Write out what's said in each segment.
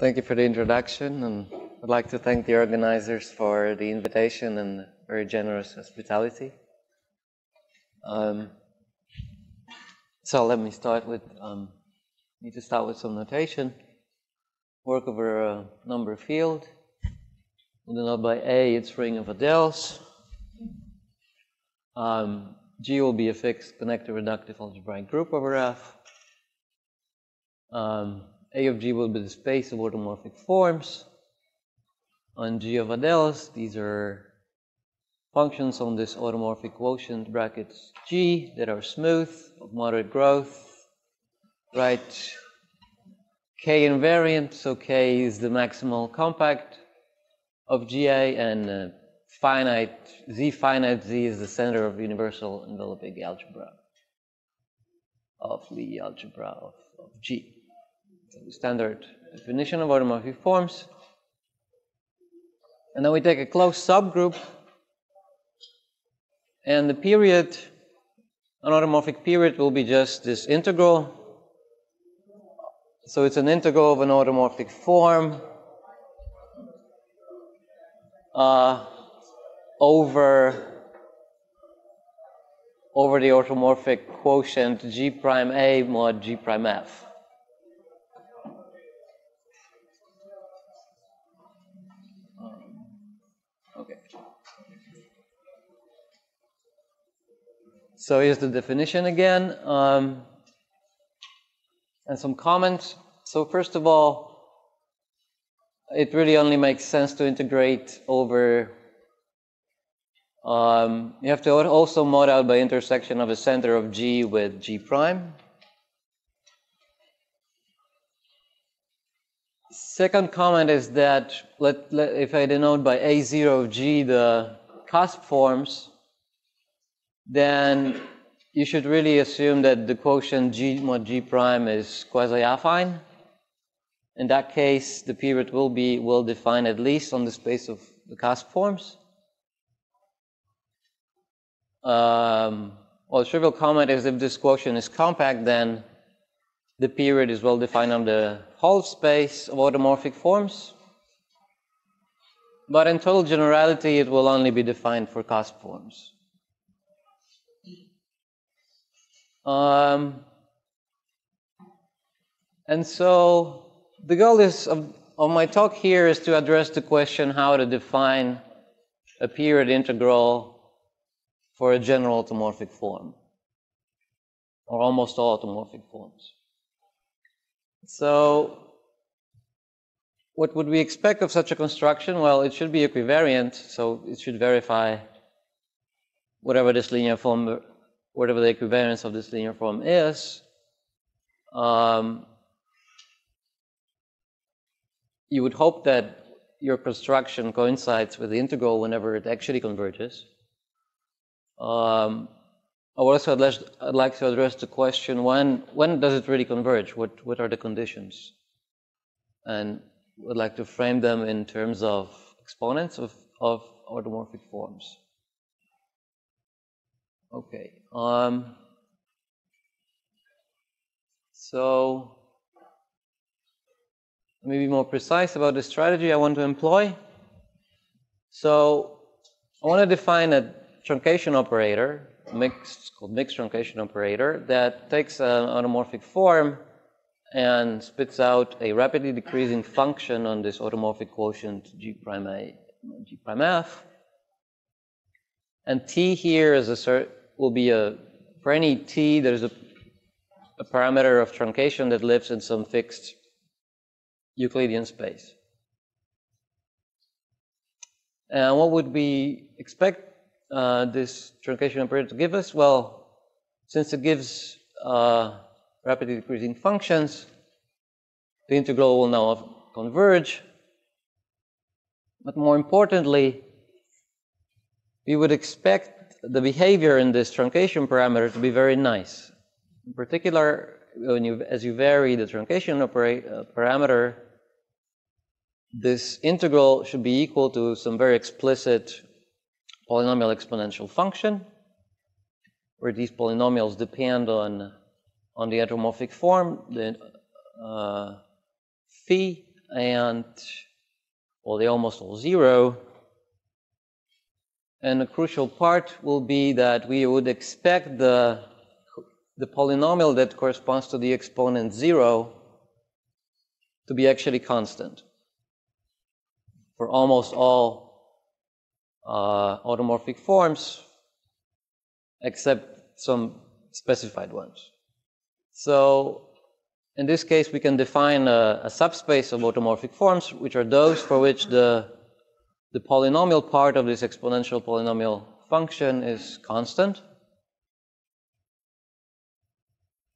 Thank you for the introduction, and I'd like to thank the organizers for the invitation and very generous hospitality. Um, so let me start with, um, need to start with some notation. Work over a number field. Denoted by A, it's ring of Adeles. Um, G will be a fixed connected reductive algebraic group over F. Um, a of G will be the space of automorphic forms. On G of Adeles, these are functions on this automorphic quotient brackets G that are smooth, of moderate growth, right? K invariant, so K is the maximal compact of GA, and uh, finite, Z finite Z is the center of universal enveloping algebra of Lie algebra of, of G standard definition of automorphic forms. And then we take a closed subgroup, and the period, an automorphic period, will be just this integral. So it's an integral of an automorphic form uh, over over the automorphic quotient g prime a mod g prime f. So here's the definition again, um, and some comments. So first of all, it really only makes sense to integrate over. Um, you have to also mod out by intersection of a center of G with G prime. Second comment is that let, let, if I denote by A0 of G the cusp forms, then you should really assume that the quotient g mod g prime is quasi-affine. In that case, the period will be well defined at least on the space of the cusp forms. Um, well, the trivial comment is if this quotient is compact, then the period is well defined on the whole space of automorphic forms. But in total generality, it will only be defined for cusp forms. Um, and so the goal is of, of my talk here is to address the question how to define a period integral for a general automorphic form, or almost all automorphic forms. So, what would we expect of such a construction? Well, it should be equivariant, so it should verify whatever this linear form whatever the equivalence of this linear form is, um, you would hope that your construction coincides with the integral whenever it actually converges. Um, I'd, I'd like to address the question when when does it really converge? What what are the conditions? And would like to frame them in terms of exponents of, of automorphic forms. Okay. Um, so let me be more precise about the strategy I want to employ. So I want to define a truncation operator, mixed, called mixed truncation operator, that takes an automorphic form and spits out a rapidly decreasing function on this automorphic quotient g prime a, g prime f. And t here is a certain will be a, for any t, there's a, a parameter of truncation that lives in some fixed Euclidean space. And what would we expect uh, this truncation operator to give us? Well, since it gives uh, rapidly decreasing functions, the integral will now converge. But more importantly, we would expect the behavior in this truncation parameter to be very nice. In particular, when you, as you vary the truncation operate, uh, parameter, this integral should be equal to some very explicit polynomial exponential function, where these polynomials depend on, on the automorphic form, the uh, phi, and well, they almost all zero. And the crucial part will be that we would expect the, the polynomial that corresponds to the exponent zero to be actually constant for almost all uh, automorphic forms except some specified ones. So in this case, we can define a, a, subspace of automorphic forms, which are those for which the, the polynomial part of this exponential polynomial function is constant.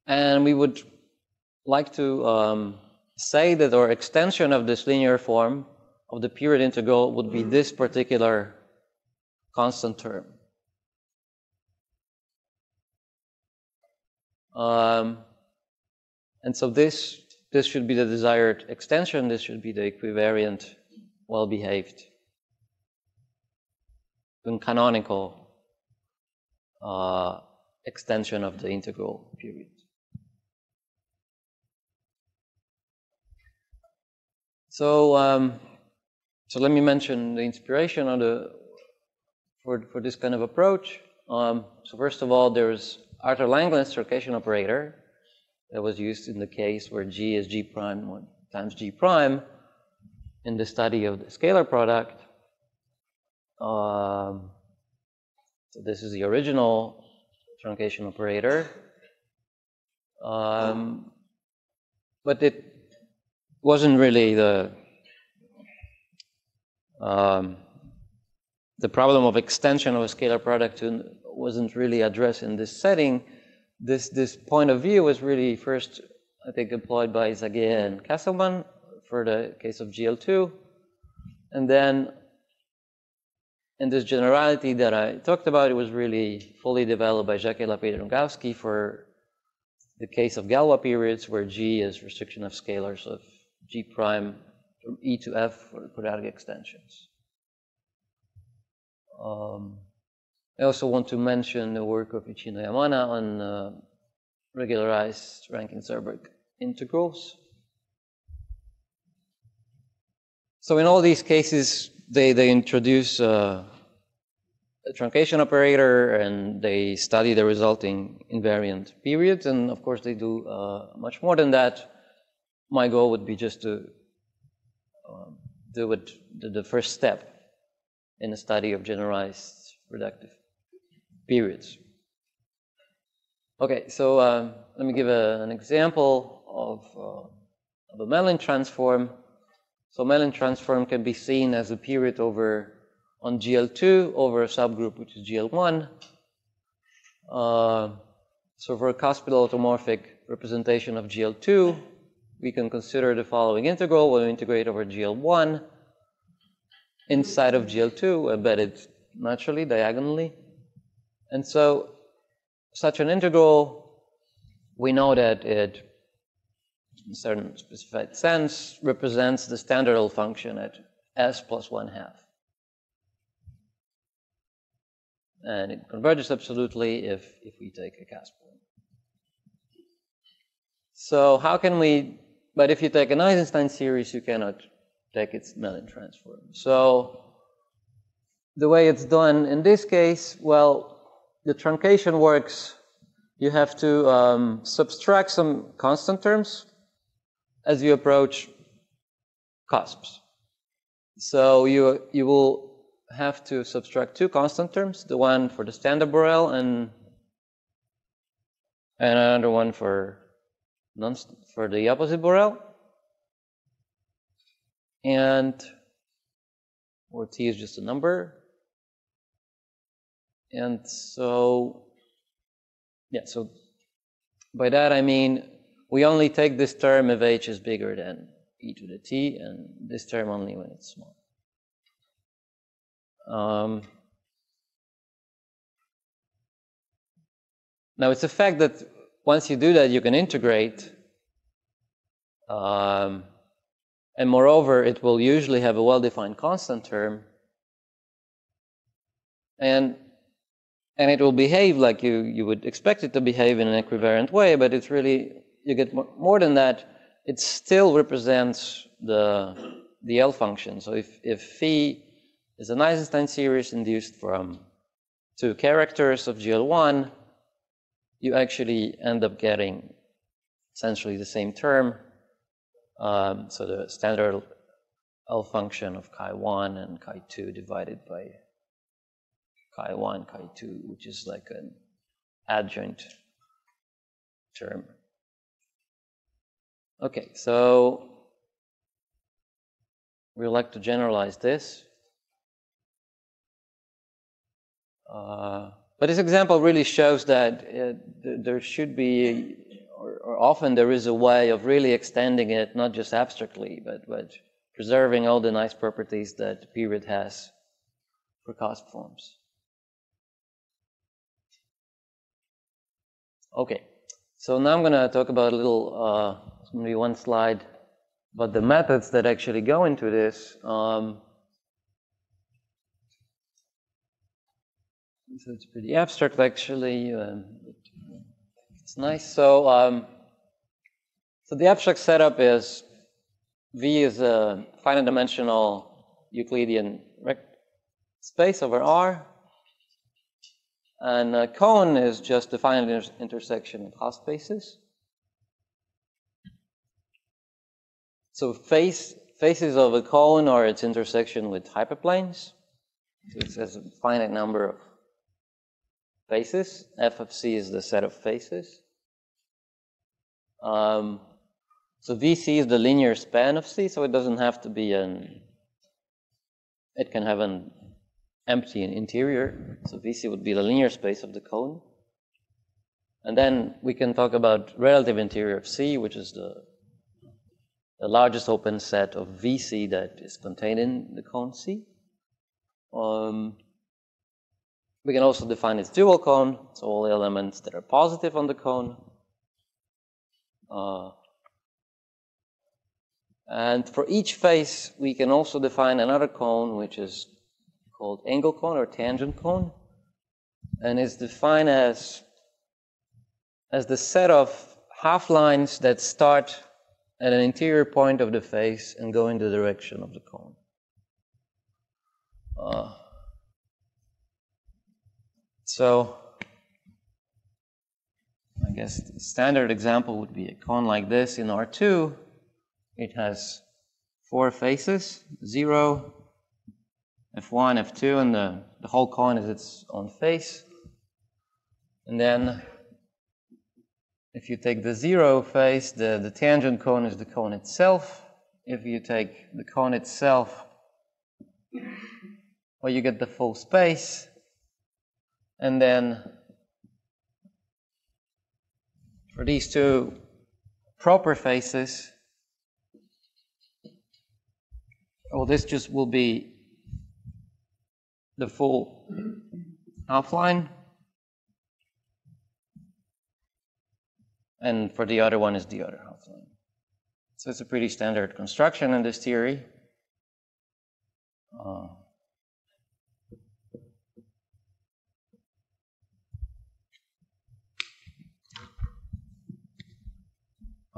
And we would like to um, say that our extension of this linear form of the period integral would be this particular constant term. Um, and so this, this should be the desired extension, this should be the equivariant, well-behaved, canonical uh, extension of the integral period. So, um, so let me mention the inspiration of the, for, for this kind of approach. Um, so first of all, there's Arthur Langlands truncation operator that was used in the case where G is G prime times G prime in the study of the scalar product. Um, so this is the original truncation operator. Um, but it wasn't really the um, the problem of extension of a scalar product wasn't really addressed in this setting. This, this point of view was really first, I think, employed by Zagier and Kesselman for the case of GL2. And then in this generality that I talked about, it was really fully developed by Jacquet Lapid for the case of Galois periods where G is restriction of scalars of G prime from E to F for quadratic extensions. Um, I also want to mention the work of Ichino Yamana on uh, regularized Rankin-Selberg integrals. So in all these cases, they, they introduce uh, a truncation operator and they study the resulting invariant periods. And of course, they do uh, much more than that. My goal would be just to um, do it, the, the first step in the study of generalized reductive periods. Okay, so um, let me give a, an example of, uh, of a Mellin transform. So Mellin transform can be seen as a period over on GL2 over a subgroup which is GL1. Uh, so for a cuspidal automorphic representation of GL2, we can consider the following integral. when We'll integrate over GL1 inside of GL2, embedded naturally, diagonally. And so such an integral, we know that it, in certain specified sense, represents the standard function at s plus 1 half. And it converges absolutely if, if we take a cusp point. So how can we but if you take an Eisenstein series, you cannot take its Mellin transform. So the way it's done in this case, well, the truncation works. You have to um, subtract some constant terms as you approach cusps. So you you will have to subtract two constant terms, the one for the standard Borel and and another one for non for the opposite Borel. And where t is just a number. And so, yeah, so by that I mean we only take this term if h is bigger than e to the t, and this term only when it's small. Um, now it's a fact that once you do that, you can integrate. Um, and moreover, it will usually have a well-defined constant term. And, and it will behave like you, you would expect it to behave in an equivariant way, but it's really, you get more, than that. It still represents the, the L function. So if, if phi is an Eisenstein series induced from two characters of GL1, you actually end up getting essentially the same term. Um, so the standard L function of chi1 and chi2 divided by chi1, chi2, which is like an adjoint term. Okay, so we like to generalize this. Uh, but this example really shows that it, there should be, or, or, often there is a way of really extending it, not just abstractly, but, but preserving all the nice properties that period has for cusp forms. Okay, so now I'm going to talk about a little, uh, maybe one slide But the methods that actually go into this. Um, so it's pretty abstract actually. Um, it's nice. So, um, so the abstract setup is V is a finite dimensional Euclidean space over R. And a cone is just the finite inter intersection of half spaces. So face, faces of a cone are its intersection with hyperplanes. So it has a finite number of faces. F of C is the set of faces. Um, so VC is the linear span of C, so it doesn't have to be an, it can have an empty interior. So VC would be the linear space of the cone. And then we can talk about relative interior of C, which is the, the largest open set of VC that is contained in the cone C. Um, we can also define its dual cone, so all the elements that are positive on the cone. Uh, and for each face, we can also define another cone, which is called angle cone or tangent cone, and is defined as, as the set of half lines that start at an interior point of the face and go in the direction of the cone. Uh, so, I guess the standard example would be a cone like this in R2. It has four faces, 0, F1, F2, and the, the whole cone is its own face. And then if you take the zero face, the, the tangent cone is the cone itself. If you take the cone itself, well, you get the full space. And then for these two proper faces, well, this just will be the full half line. And for the other one is the other half line. So it's a pretty standard construction in this theory. Uh,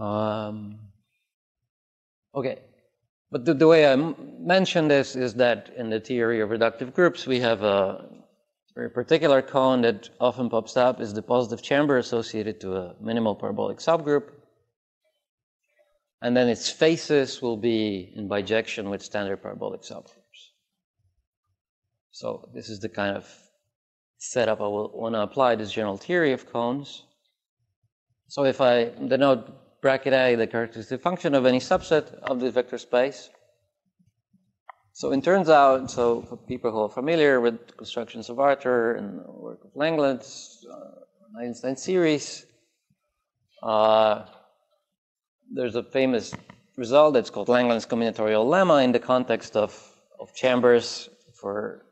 um, okay. But the, the way I mentioned this is that in the theory of reductive groups, we have a very particular cone that often pops up is the positive chamber associated to a minimal parabolic subgroup. And then its faces will be in bijection with standard parabolic subgroups. So this is the kind of setup I will want to apply this general theory of cones. So if I denote bracket A the characteristic function of any subset of the vector space. So it turns out, so for people who are familiar with constructions of Arthur and the work of Langlands, uh, Eisenstein series, uh, there's a famous result that's called Langlands combinatorial lemma in the context of, of chambers for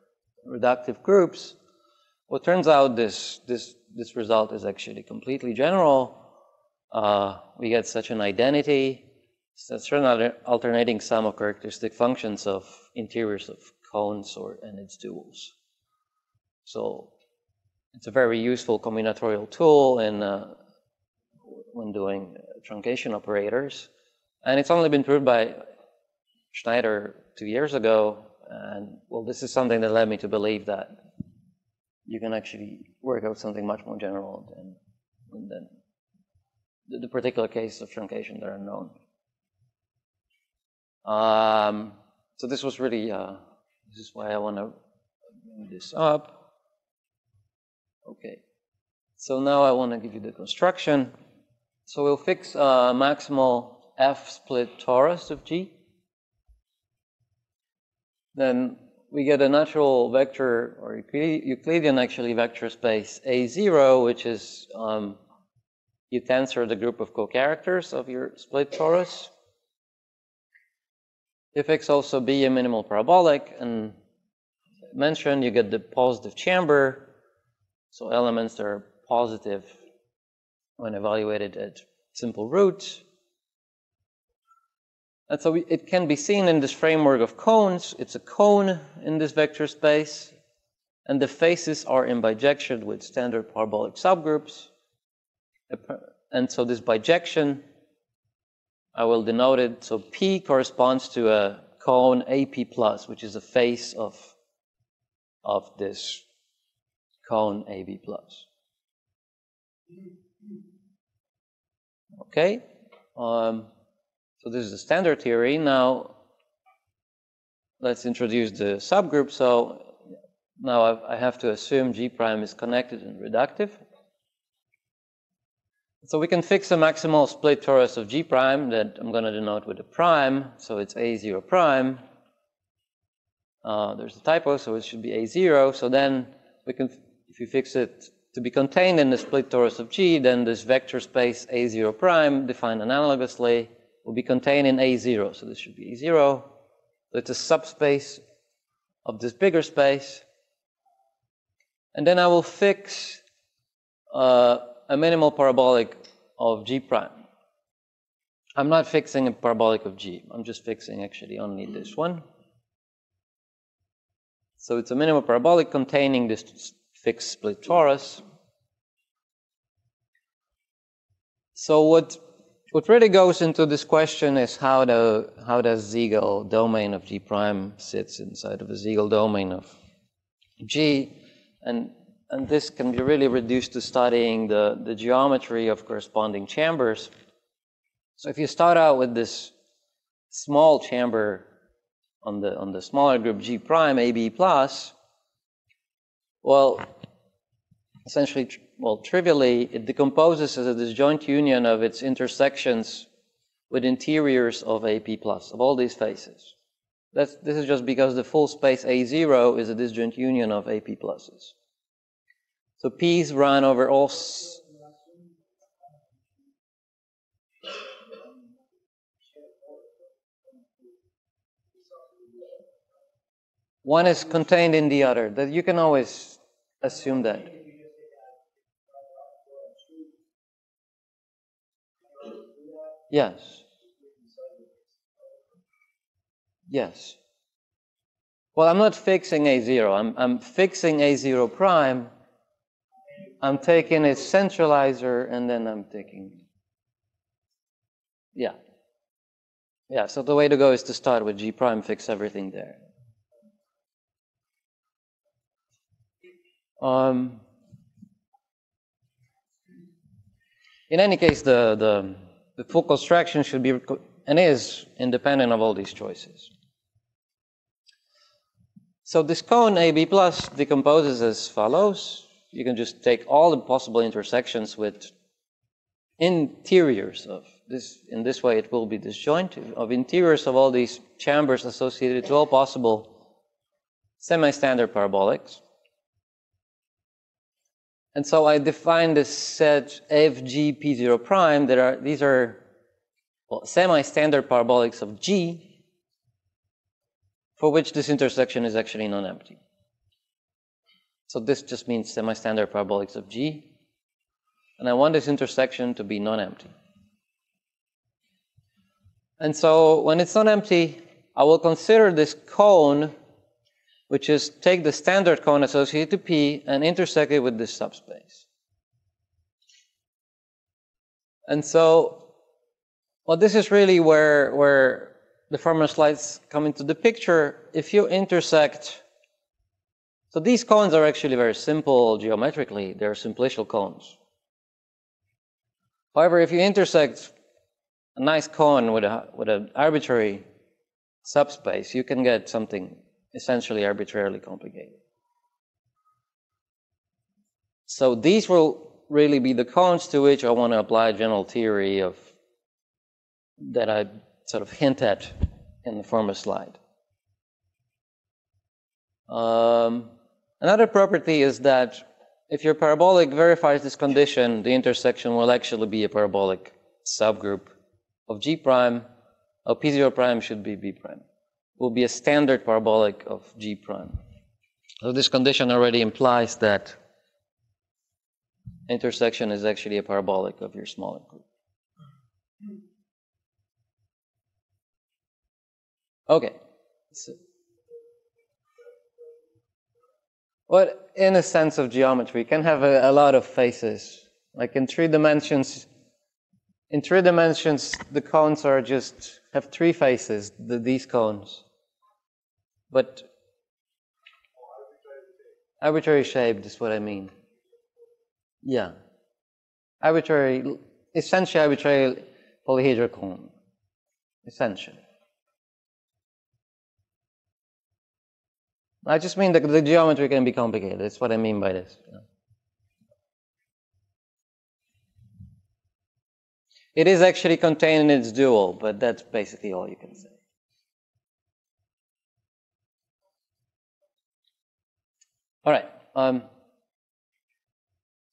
reductive groups. Well, it turns out this, this, this result is actually completely general uh, we get such an identity, such an alternating sum of characteristic functions of interiors of cones or and its duals. So it's a very useful combinatorial tool in, uh, when doing truncation operators. And it's only been proved by Schneider two years ago. And well, this is something that led me to believe that you can actually work out something much more general than, than the, the particular cases of truncation that are known. Um, so this was really, uh, this is why I want to bring this up. Okay. So now I want to give you the construction. So we'll fix a maximal F split torus of G. Then we get a natural vector or Euclidean actually vector space A0, which is um, you tensor the group of co-characters of your split torus. If X also be a minimal parabolic, and mentioned you get the positive chamber, so elements are positive when evaluated at simple root. And so we, it can be seen in this framework of cones. It's a cone in this vector space, and the faces are in bijection with standard parabolic subgroups. And so this bijection, I will denote it. So P corresponds to a cone AP plus, which is the face of, of this cone AB plus. Okay? Um, so this is the standard theory. Now, let's introduce the subgroup. So now I have to assume G prime is connected and reductive. So we can fix a maximal split torus of G prime that I'm going to denote with a prime. So it's A0 prime. Uh, there's a typo, so it should be A0. So then we can, if you fix it to be contained in the split torus of G, then this vector space A0 prime, defined analogously, will be contained in A0. So this should be A0. So it's a subspace of this bigger space. And then I will fix uh, a minimal parabolic of G prime. I'm not fixing a parabolic of G. I'm just fixing actually only this one. So it's a minimal parabolic containing this fixed split torus. So what what really goes into this question is how the how does Siegel domain of G prime sits inside of the Siegel domain of G, and and this can be really reduced to studying the, the geometry of corresponding chambers. So if you start out with this small chamber on the on the smaller group G prime AB plus, well, essentially, well, trivially, it decomposes as a disjoint union of its intersections with interiors of AP plus, of all these faces. That's, this is just because the full space A0 is a disjoint union of AP pluses. So P's run over all. One is contained in the other. That you can always assume that. Yes. Yes. Well, I'm not fixing A0. I'm, I'm fixing A0 prime. I'm taking a centralizer and then I'm taking. Yeah. Yeah, so the way to go is to start with G prime, fix everything there. Um, in any case, the, the the full construction should be and is independent of all these choices. So this cone AB plus decomposes as follows. You can just take all the possible intersections with interiors of this. In this way, it will be disjoint of interiors of all these chambers associated to all possible semi-standard parabolics. And so I define this set FGP0 prime that are, these are well, semi-standard parabolics of G for which this intersection is actually non-empty. So this just means semi-standard parabolics of G. And I want this intersection to be non-empty. And so when it's non-empty, I will consider this cone which is take the standard cone associated to P and intersect it with this subspace. And so, well, this is really where, where the formula slides come into the picture, if you intersect, so these cones are actually very simple geometrically, they're simplicial cones. However, if you intersect a nice cone with, a, with an arbitrary subspace, you can get something essentially arbitrarily complicated. So these will really be the cones to which I want to apply general theory of that I sort of hint at in the former slide. Um, another property is that if your parabolic verifies this condition, the intersection will actually be a parabolic subgroup of G prime. Of P0 prime should be B prime. Will be a standard parabolic of G prime. So this condition already implies that intersection is actually a parabolic of your smaller group. Okay. So, well, in a sense of geometry, can have a, a lot of faces. Like in three dimensions, in three dimensions, the cones are just have three faces. The, these cones, but arbitrary shaped is what I mean. Yeah, arbitrary, essentially arbitrary polyhedral cone, essentially. I just mean that the geometry can be complicated. That's what I mean by this. It is actually contained in its dual, but that's basically all you can say. All right. Um,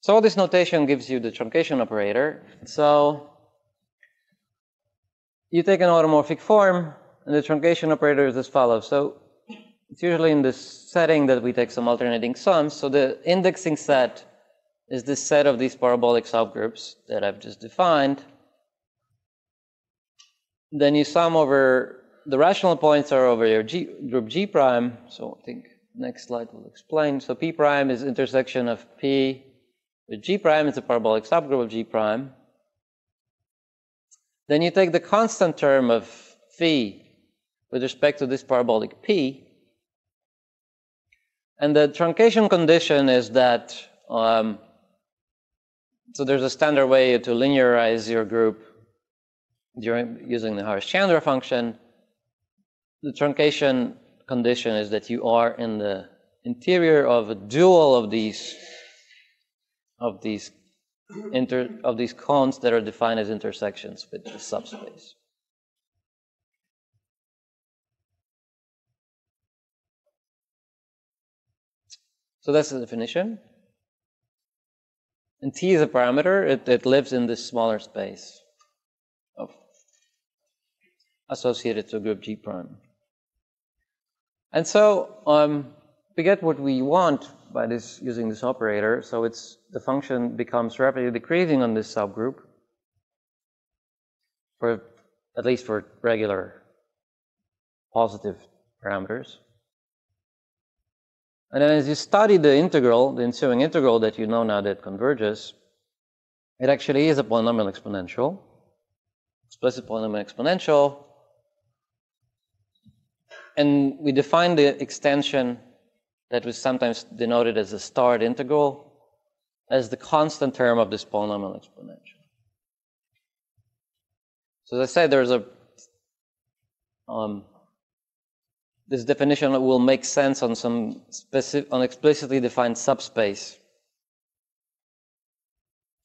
so this notation gives you the truncation operator. So you take an automorphic form, and the truncation operator is as follows. So it's usually in this setting that we take some alternating sums. So the indexing set is this set of these parabolic subgroups that I've just defined. Then you sum over the rational points are over your G, group G prime. So I think next slide will explain. So P prime is intersection of P with G prime. It's a parabolic subgroup of G prime. Then you take the constant term of phi with respect to this parabolic P, and the truncation condition is that, um, so there's a standard way to linearize your group during using the Harish-Chandra function. The truncation condition is that you are in the interior of a dual of these of these inter of these cones that are defined as intersections with the subspace. So that's the definition. And T is a parameter, it, it lives in this smaller space of associated to group G prime. And so um, we get what we want by this using this operator. So it's the function becomes rapidly decreasing on this subgroup for at least for regular positive parameters. And then as you study the integral, the ensuing integral that you know now that converges, it actually is a polynomial exponential, explicit polynomial exponential. And we define the extension that was sometimes denoted as a starred integral as the constant term of this polynomial exponential. So as I said, there's a um, this definition will make sense on some specific, on explicitly defined subspace.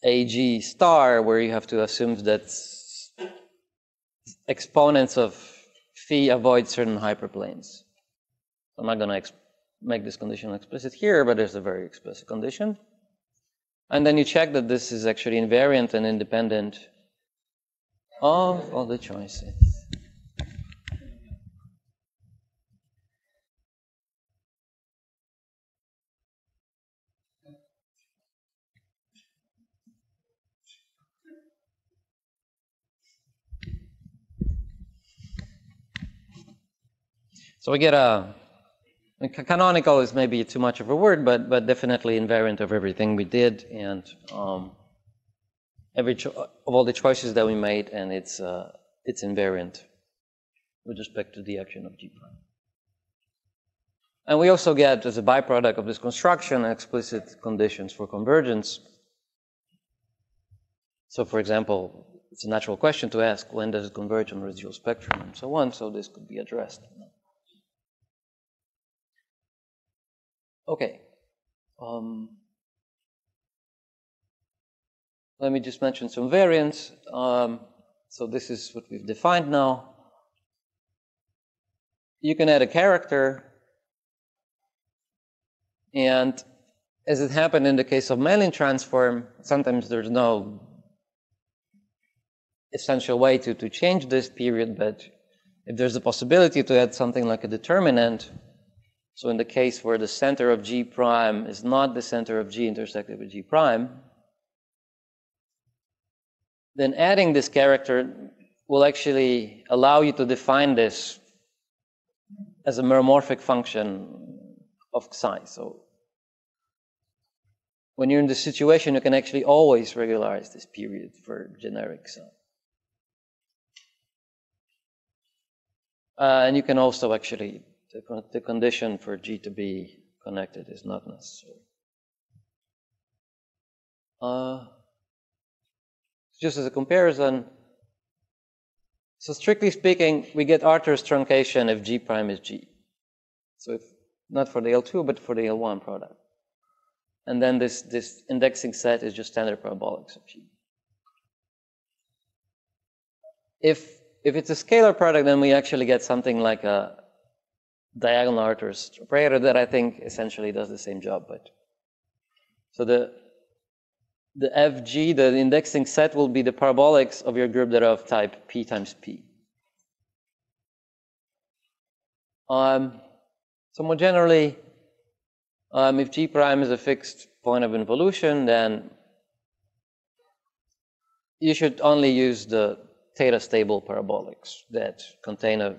AG star, where you have to assume that exponents of phi avoid certain hyperplanes. I'm not going to make this condition explicit here, but there's a very explicit condition. And then you check that this is actually invariant and independent of all the choices. So we get a, canonical is maybe too much of a word, but but definitely invariant of everything we did and um, every cho- of all the choices that we made, and it's uh, it's invariant. with respect to the action of G prime. And we also get, as a byproduct of this construction, explicit conditions for convergence. So, for example, it's a natural question to ask when does it converge on residual spectrum and so on, so this could be addressed. Okay. Um, let me just mention some variants. Um, so this is what we've defined now. You can add a character, and as it happened in the case of Mellin transform, sometimes there's no essential way to, to change this period, but if there's a possibility to add something like a determinant, so in the case where the center of G prime is not the center of G intersected with G prime, then adding this character will actually allow you to define this as a meromorphic function of psi. So when you're in this situation, you can actually always regularize this period for generic psi. Uh, and you can also actually, the, the condition for G to be connected is not necessary. Uh, just as a comparison, so strictly speaking, we get Arthur's truncation if G prime is G. So if, not for the L2, but for the L1 product. And then this, this indexing set is just standard parabolics of G. If if it's a scalar product, then we actually get something like a diagonal Arthur's operator that I think essentially does the same job. But so the the FG, the indexing set, will be the parabolics of your group that are of type P times P. Um, so more generally, um, if G prime is a fixed point of involution, then you should only use the theta stable parabolics that contain a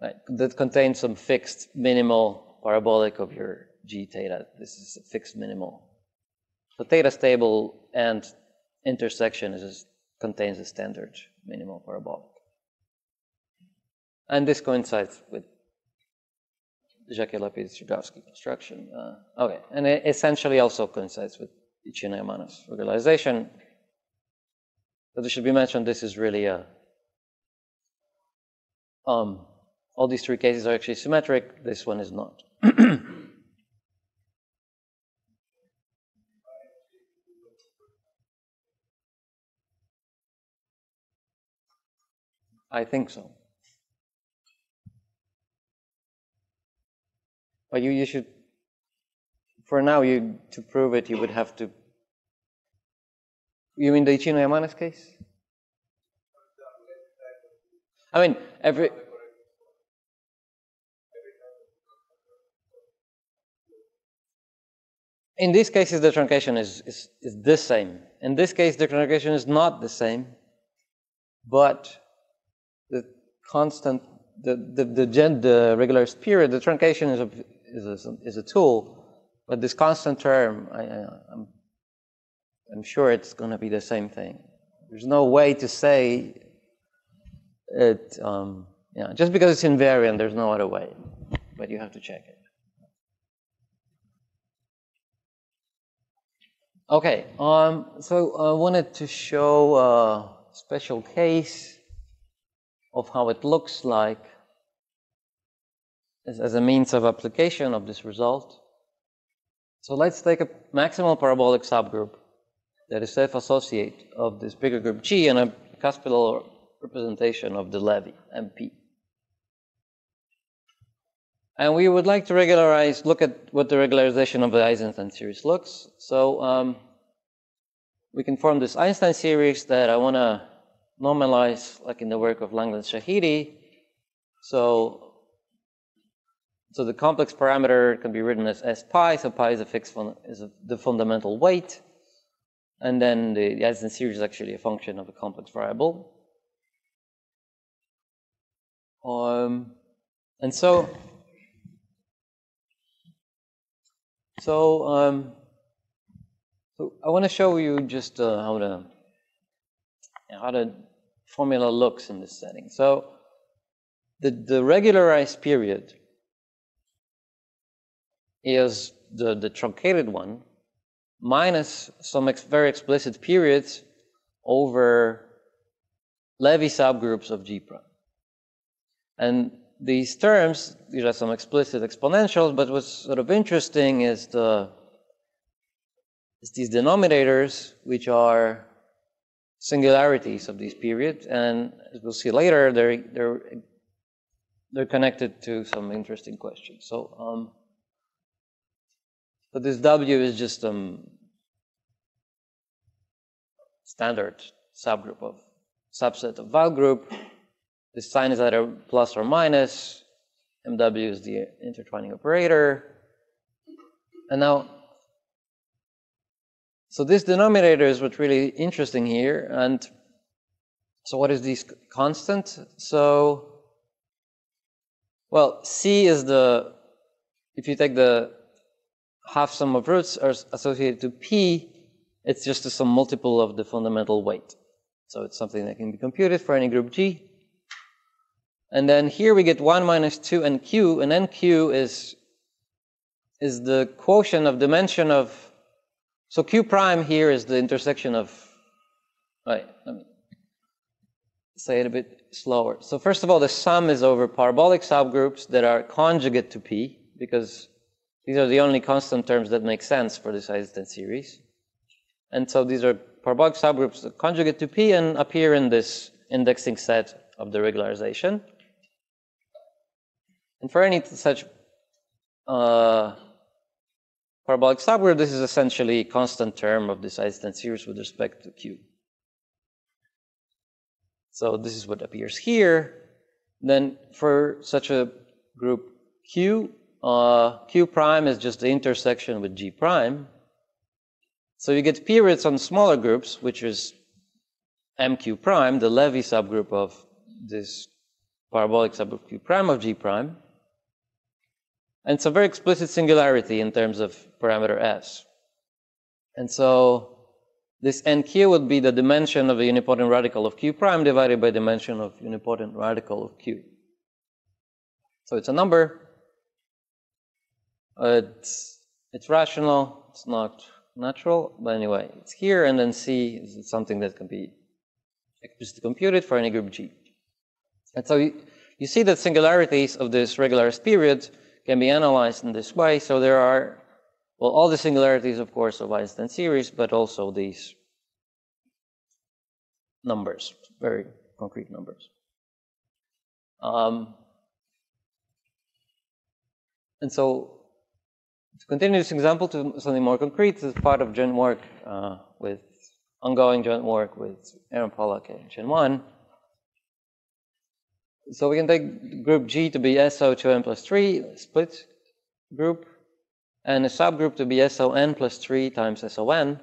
right, that contains some fixed minimal parabolic of your g theta. This is a fixed minimal. So theta stable and intersection is contains a standard minimal parabolic. And this coincides with Jacquet-Lapid-Strudowski construction. Uh, okay, and it essentially also coincides with Ichino-Yamana's regularization. But it should be mentioned this is really a um, all these three cases are actually symmetric. This one is not. I think so. But you, you should, for now, you to prove it, you would have to you mean the Ichino Yamana's case? I mean, every. In these cases, the truncation is, is, is the same. In this case, the truncation is not the same, but the constant, the, the, the, gen, the regular period, the truncation is a, is a, is a tool, but this constant term, I, I'm I'm sure it's going to be the same thing. There's no way to say it, um, yeah, just because it's invariant, there's no other way, but you have to check it. Okay, um, so I wanted to show a special case of how it looks like as, as a means of application of this result. So let's take a maximal parabolic subgroup that is self-associate of this bigger group G and a cuspidal representation of the Levi, MP. And we would like to regularize, look at what the regularization of the Eisenstein series looks. So um, we can form this Eisenstein series that I want to normalize, like in the work of Langlands Shahidi. So, so the complex parameter can be written as S pi. So pi is a fixed is a, the fundamental weight. And then the, the Eisenstein series is actually a function of a complex variable. Um, and so, so, um, so I want to show you just uh, how to how to formula looks in this setting. So the, the regularized period is the, the truncated one minus some ex very explicit periods over Levi subgroups of G prime. And these terms, these are some explicit exponentials, but what's sort of interesting is the is these denominators, which are singularities of these periods, and as we'll see later, they're they're they're connected to some interesting questions. So, um, so this W is just um standard subgroup of subset of Weyl group. The sign is either plus or minus. MW is the intertwining operator. And now, so this denominator is what's really interesting here. And so what is this constant? So, well, C is the, if you take the half sum of roots are associated to P, it's just some multiple of the fundamental weight. So it's something that can be computed for any group G. And then here we get 1 minus 2 and q, and NQ is, is the quotient of dimension of, so Q prime here is the intersection of, right, let me say it a bit slower. So first of all, the sum is over parabolic subgroups that are conjugate to P, because these are the only constant terms that make sense for this Eisenstein series. And so these are parabolic subgroups that conjugate to P and appear in this indexing set of the regularization. And for any such uh, parabolic subgroup, this is essentially a constant term of this Eisenstein series with respect to Q. So this is what appears here. Then for such a group Q, uh, Q prime is just the intersection with G prime. So you get periods on smaller groups, which is MQ prime, the Levi subgroup of this parabolic subgroup Q prime of G prime. And it's a very explicit singularity in terms of parameter S. And so this NQ would be the dimension of a unipotent radical of Q prime divided by dimension of unipotent radical of Q. So it's a number. It's, it's rational. It's not natural. But anyway, it's here, and then C is something that can be explicitly computed for any group G. And so you, you see that singularities of this regularized period can be analyzed in this way. So there are, well, all the singularities, of course, of Eisenstein series, but also these numbers, very concrete numbers. Um, and so to continue this example to something more concrete, this is part of joint work uh, with ongoing joint work with Aaron Pollack and Chen Wan. So we can take group G to be SO2n plus 3, split group, and a subgroup to be SON plus 3 times SON.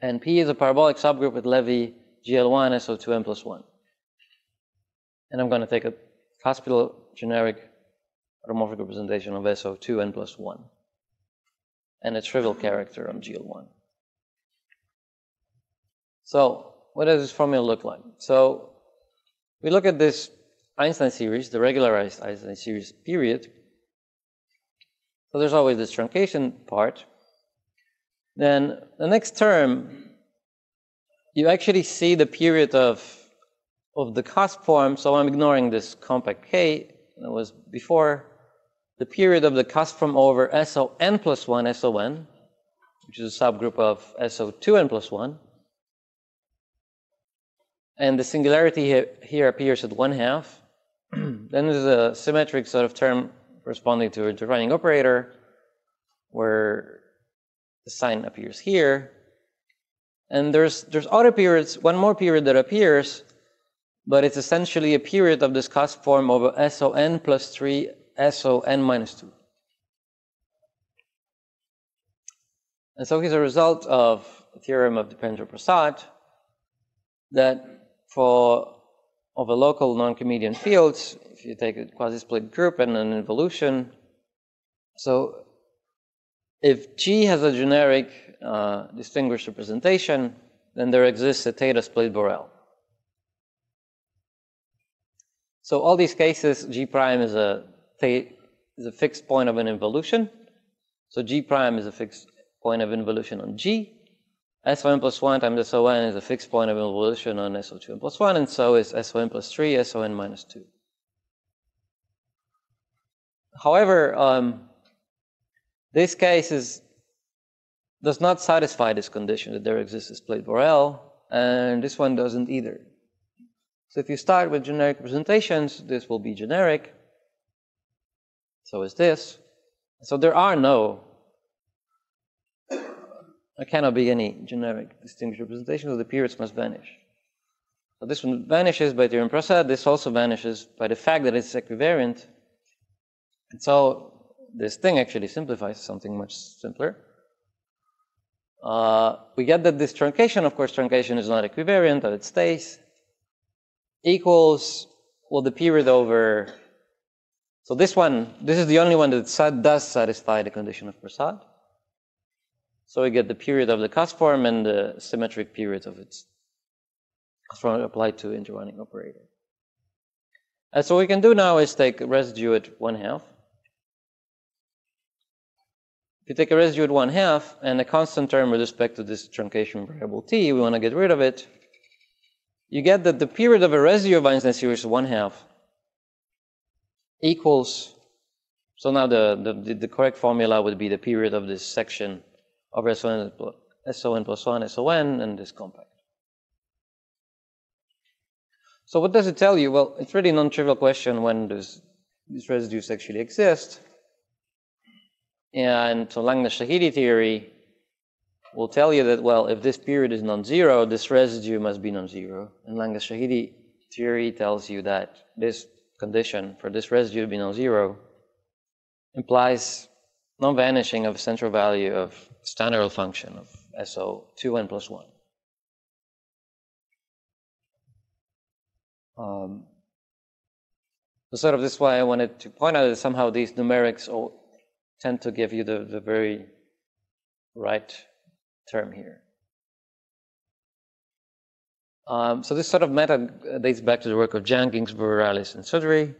And P is a parabolic subgroup with Levi GL1 SO2n plus 1. And I'm going to take a cuspidal generic automorphic representation of SO2 n plus 1 and a trivial character on GL1. So what does this formula look like? So we look at this Eisenstein series, the regularized Eisenstein series period. So there's always this truncation part. Then the next term, you actually see the period of, of the cusp form. So I'm ignoring this compact K that was before the period of the cusp form over SON plus 1 SON, which is a subgroup of SO2n plus 1. And the singularity here appears at 1 half. then there's a symmetric sort of term corresponding to a intertwining operator where the sign appears here. And there's, there's other periods, one more period that appears, but it's essentially a period of this cusp form over SON plus 3 SO n minus 2. And so here's a result of the theorem of Dipendra-Prasad that for a local non-archimedean fields, if you take a quasi-split group and an involution, so if G has a generic uh, distinguished representation, then there exists a theta split Borel. So all these cases, G prime is a is a fixed point of an involution. So G prime is a fixed point of involution on G. SON plus 1 1 times SON is a fixed point of involution on SO2n plus 1, and so is SON plus 3, SON minus 2. However, um, this case is, does not satisfy this condition that there exists a split Borel, and this one doesn't either. So if you start with generic representations, this will be generic. So is this. So there are no, there cannot be any generic distinguished representation, so the periods must vanish. So this one vanishes by theorem Prasad. This also vanishes by the fact that it's equivariant. And so this thing actually simplifies something much simpler. Uh, we get that this truncation, of course, truncation is not equivariant, but it stays, equals, well, the period over. So this one, this is the only one that does satisfy the condition of Prasad. So we get the period of the cusp form and the symmetric period of its form applied to intertwining operator. And so what we can do now is take a residue at one half if you take a residue at one half and a constant term with respect to this truncation variable t, we want to get rid of it, you get that the period of a residue of Eisenstein series one half equals, so now the, the, the correct formula would be the period of this section of SON, SON plus 1 SON and this compact. So what does it tell you? Well, it's really a non-trivial question when does these residues actually exist. And so Langlands-Shahidi theory will tell you that, well, if this period is non-zero, this residue must be non-zero. And Langlands-Shahidi theory tells you that this condition for this residue to be non-zero implies non-vanishing of central value of standard function of SO2n plus 1. Um, so sort of this is why I wanted to point out that somehow these numerics all tend to give you the, the very right term here. Um, so this sort of method dates back to the work of Jiang, Ginzburg, Rallis, and Soudry.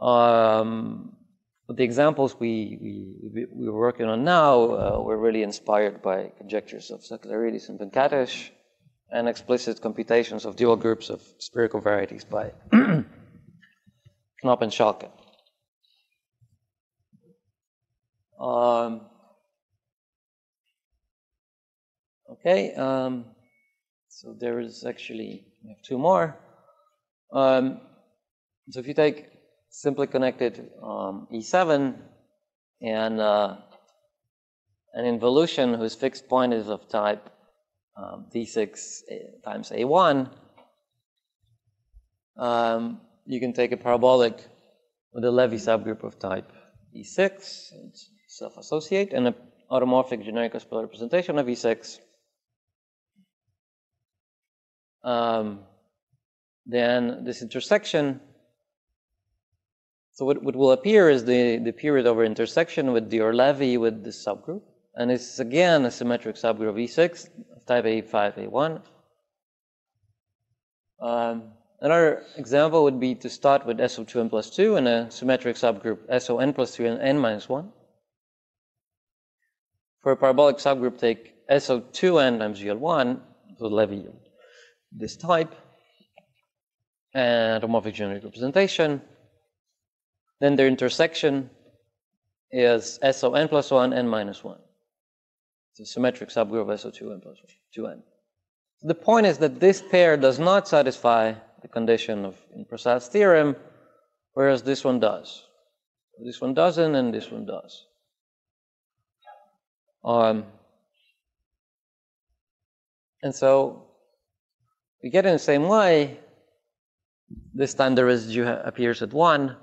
Um, but the examples we, we, we were working on now uh, were really inspired by conjectures of Sakellaridis and Venkatesh and explicit computations of dual groups of spherical varieties by Knop and Schalke. Um, okay, um, so there is actually, two more. Um, so if you take simply connected um, E7 and uh, an involution whose fixed point is of type um, D6 times A1, um, you can take a parabolic with a Levi subgroup of type E6 self-associate and an automorphic generic spell representation of E6. Um, then this intersection, so what, what will appear is the, the period over intersection with the Orlevi with this subgroup. And it's again a symmetric subgroup of E6 of type A5, A1. Um, another example would be to start with SO2n plus 2 and a symmetric subgroup SON plus 3 and n minus 1. For a parabolic subgroup, take SO2n times GL1, so Levi this type, and homomorphic generic representation. Then their intersection is SOn plus 1, n minus 1. It's a symmetric subgroup of SO2n plus 1, 2n. The point is that this pair does not satisfy the condition of in Prasad's theorem, whereas this one does. This one doesn't, and this one does. Um, and so we get in the same way. This time the residue appears at 1.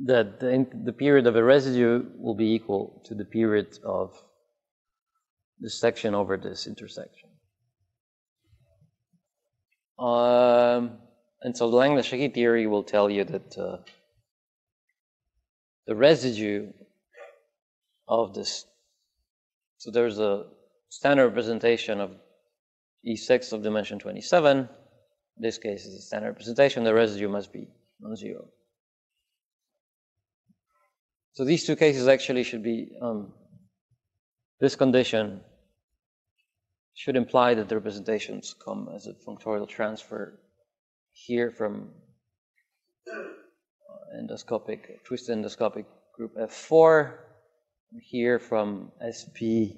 That the, the period of a residue will be equal to the period of this section over this intersection. Um, and so the Langlands-Shahidi theory will tell you that uh, the residue of this. So there's a standard representation of E6 of dimension 27 this case is a standard representation, the residue must be non-zero. So these two cases actually should be, um, this condition should imply that the representations come as a functorial transfer here from uh, endoscopic, twisted endoscopic group F4, here from SP.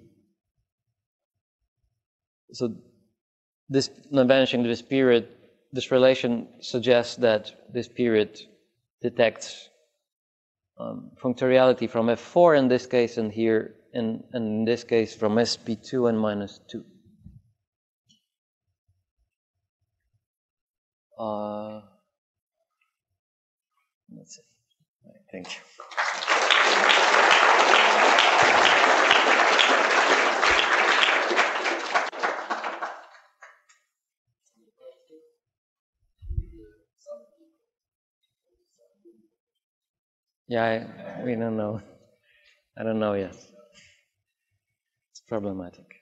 So this non-vanishing this period, this relation suggests that this period detects um, functoriality from F4 in this case, and here, in, and in this case, from SP2 and minus 2. Uh, that's it. Right, thank you. Yeah, I, we don't know. I don't know yet. It's problematic.